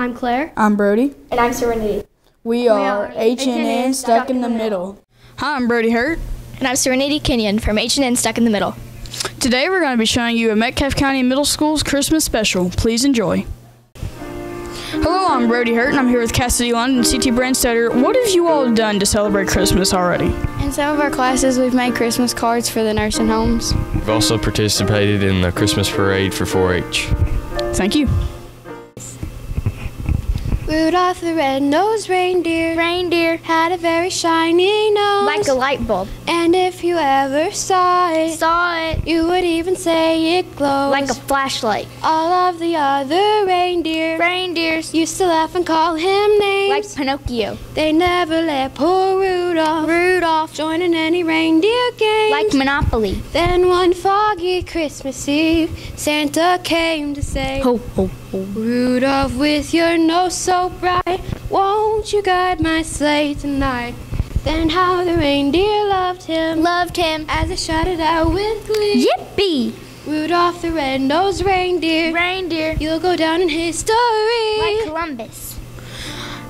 I'm Claire. I'm Brody. And I'm Serenity. We are HNN Stuck in the Middle. Hi, I'm Brody Hurt. And I'm Serenity Kenyon from HNN Stuck in the Middle. Today we're going to be showing you a Metcalfe County Middle School's Christmas special. Please enjoy. Hello, I'm Brody Hurt, and I'm here with Cassidy Lund and CT Brandstetter. What have you all done to celebrate Christmas already? In some of our classes, we've made Christmas cards for the nursing homes. We've also participated in the Christmas parade for 4 H. Thank you. Rudolph the red-nosed reindeer, Reindeer had a very shiny nose. like a light bulb. and if you ever saw it, Saw it you would even say it glows. like a flashlight. All of the other reindeer Reindeers used to laugh and call him names. like Pinocchio. they never let poor Rudolph, Rudolph join in any reindeer games. Like Monopoly. then one foggy Christmas Eve, Santa came to say, Ho, ho, ho. Rudolph, with your nose so bright, won't you guide my sleigh tonight? Then how the reindeer loved him Loved him. as they shouted out with glee. Yippee! Rudolph the red-nosed reindeer, Reindeer you'll go down in history. like Columbus.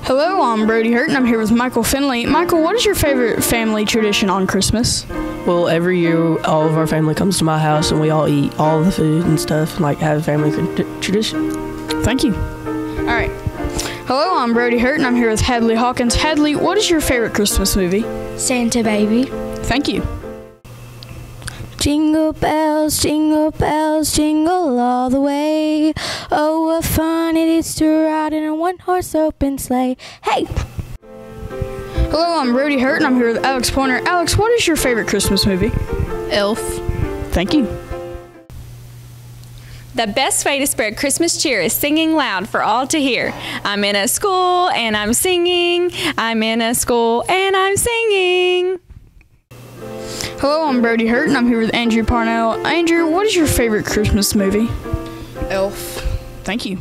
Hello, I'm Brody Hurt, and I'm here with Michael Finley. Michael, what is your favorite family tradition on Christmas? Well, every year all of our family comes to my house and we all eat all the food and stuff, and, like have a family tra- tradition. Thank you. All right. Hello, I'm Brody Hurt, and I'm here with Hadley Hawkins. Hadley, what is your favorite Christmas movie? Santa baby. Thank you. Jingle bells, jingle bells, jingle all the way. Oh, what fun it is to ride in a one-horse open sleigh. Hey! Hello, I'm Brody Hurt, and I'm here with Alex Pointer. Alex, what is your favorite Christmas movie? Elf. Thank you. The best way to spread Christmas cheer is singing loud for all to hear. I'm in a school and I'm singing. I'm in a school and I'm singing. Hello, I'm Brody Hurt, and I'm here with Andrew Parnell. Andrew, what is your favorite Christmas movie? Elf. Thank you.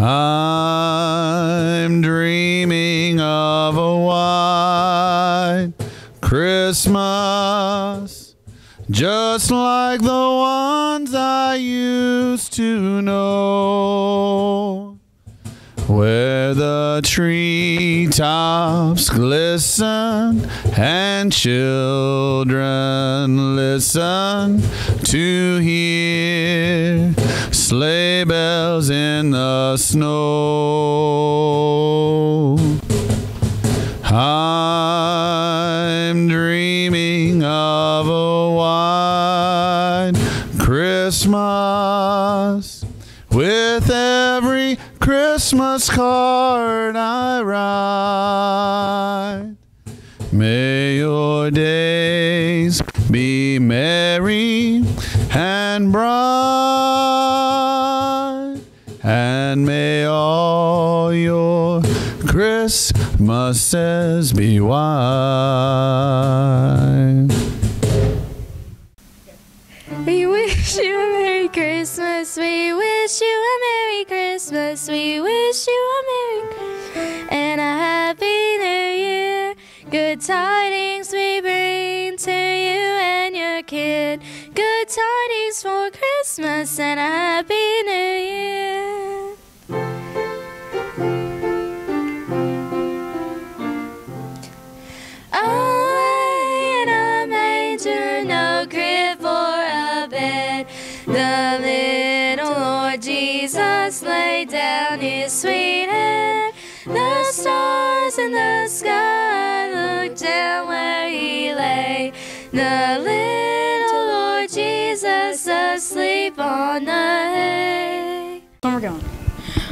I'm dreaming of a white Christmas, just like the ones I used to know, where the treetops glisten and children listen to hear sleigh bells in the snow. I'm dreaming Christmas card I write. May your days be merry and bright, and may all your Christmases be white. Good tidings we bring to you and your kid. Good tidings for Christmas and a Happy New Year. Away in a manger, no crib for a bed. The little Lord Jesus laid down his sweet head. The stars in the sky The little Lord Jesus asleep on the hay. Where we're going.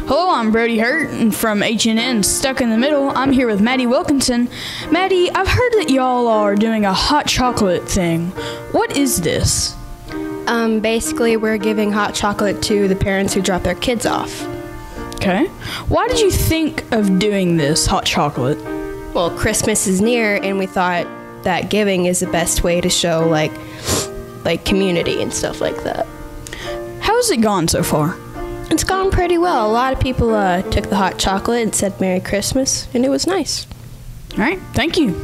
Hello, I'm Brody Hurt and from HNN Stuck in the Middle. I'm here with Maddie Wilkinson. Maddie, I've heard that y'all are doing a hot chocolate thing. What is this? Um, basically, we're giving hot chocolate to the parents who drop their kids off. Okay. Why did you think of doing this hot chocolate? Well, Christmas is near, and we thought that giving is the best way to show like, like community and stuff like that. How's it gone so far? It's gone pretty well. A lot of people uh, took the hot chocolate and said Merry Christmas, and it was nice. All right, thank you.